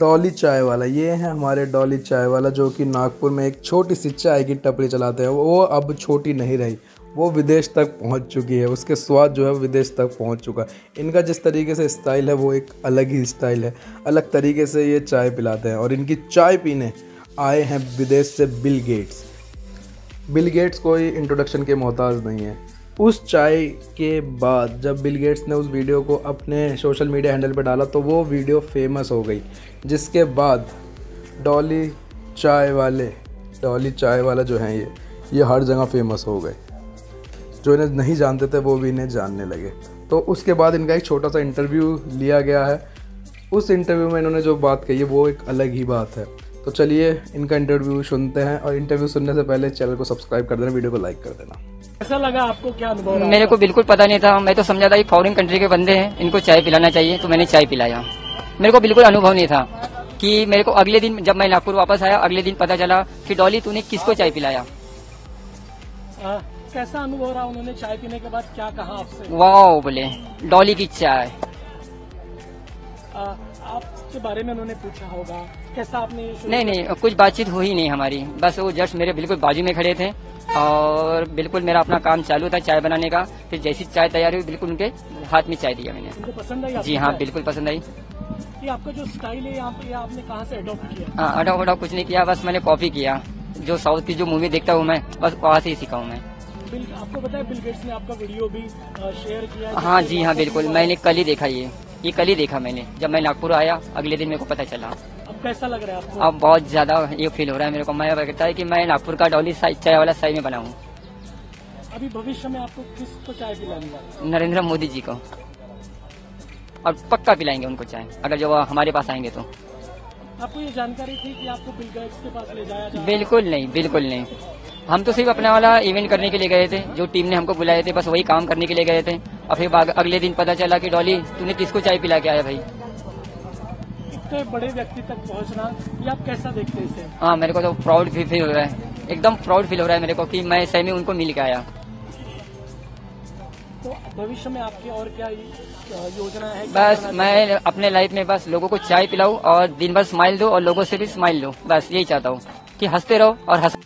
डॉली चाय वाला, ये है हमारे डॉली चाय वाला जो कि नागपुर में एक छोटी सी चाय की टपरी चलाते हैं। वो अब छोटी नहीं रही, वो विदेश तक पहुँच चुकी है, उसके स्वाद जो है विदेश तक पहुँच चुका है। इनका जिस तरीके से स्टाइल है, वो एक अलग ही स्टाइल है, अलग तरीके से ये चाय पिलाते हैं, और इनकी चाय पीने आए हैं विदेश से बिल गेट्स। बिल गेट्स कोई इंट्रोडक्शन के मोहताज नहीं है। उस चाय के बाद जब बिल गेट्स ने उस वीडियो को अपने सोशल मीडिया हैंडल पर डाला तो वो वीडियो फ़ेमस हो गई, जिसके बाद डॉली चाय वाले डॉली चाय वाला जो हैं ये ये हर जगह फ़ेमस हो गए। जो इन्हें नहीं जानते थे, वो भी इन्हें जानने लगे। तो उसके बाद इनका एक छोटा सा इंटरव्यू लिया गया है। उस इंटरव्यू में इन्होंने जो बात कही है वो एक अलग ही बात है। तो चलिए इनका इंटरव्यू सुनते हैं और इंटरव्यू सुनने से पहले चैनल को सब्सक्राइब कर देना वीडियो को लाइक कर देना। कैसा लगा आपको? क्या अनुभव मेरे को बिल्कुल पता नहीं था। मैं तो समझा था कि फॉरेन कंट्री के बंदे हैं इनको चाय पिलाना चाहिए तो मैंने चाय पिलाया। मेरे को बिल्कुल अनुभव नहीं था कि मेरे को अगले दिन जब मैं नागपुर वापस आया अगले दिन पता चला कि डॉली तूने किसको चाय पिलाया? आ, कैसा अनुभव रहा उन्होंने चाय पीने के बाद? क्या कहा आपसे? वाह बोले डॉली की चाय। आपके बारे में उन्होंने पूछा होगा। कैसा आपने नहीं नहीं कुछ बातचीत हुई नहीं हमारी। बस वो जस्ट मेरे बिल्कुल बाजू में खड़े थे और बिल्कुल मेरा अपना काम चालू था चाय बनाने का। फिर जैसी चाय तैयार हुई बिल्कुल उनके हाथ में चाय दिया मैंने। पसंद आई जी हाँ बिल्कुल पसंद आई। ये आपका जो स्टाइल है यहाँ पे आपने कहाँ से अडॉप्ट किया? हाँ अडा वडा कुछ नहीं किया बस मैंने कॉपी किया। जो साउथ की जो मूवी देखता हूँ मैं बस वहाँ से ही सीखा हूँ मैं। बिल आपको पता है बिल गेट्स ने आपका वीडियो भी शेयर किया हाँ। जी हाँ बिल्कुल। मैंने कल ही देखा ये। ये कल ही देखा मैंने जब मैं नागपुर आया अगले दिन मेरे को पता चला। अब कैसा लग रहा है आपको? अब बहुत ज़्यादा ये फील हो रहा है मेरे को। मैं लगता है कि मैं नागपुर का डॉली चाय वाला साई में बना हूँ। अभी भविष्य में आपको किसको चाय पिलानी है? नरेंद्र मोदी जी को। और पक्का पिलाएँगे उनको चाय अगर जो हमारे पास आएँगे तो। आपको ये जानकारी थी कि आपको बिल गेट्स के पास ले जाया बिल्कुल नहीं बिल्कुल नहीं। हम तो सिर्फ़ अपना वाला इवेंट करने के लिए गए थे जो टीम ने हमको बुलाए थे बस वही काम करने के लिए गए थे। और फिर अगले दिन पता चला कि डॉली तूने किसको चाय पिला के आया भाई? इतने बड़े व्यक्ति तक पहुँचना ये आप कैसा देखते हैं इसे? हाँ मेरे को तो प्राउड फील हो रहा है। एकदम प्राउड फील हो रहा है मेरे को कि मैं सही में उनको मिल के आया। तो भविष्य में आपकी और क्या योजना है? बस मैं अपने लाइफ में बस लोगों को चाय पिलाऊं और दिन भर स्माइल दो और लोगों से भी स्माइल लो। बस यही चाहता हूँ कि हँसते रहो और हंस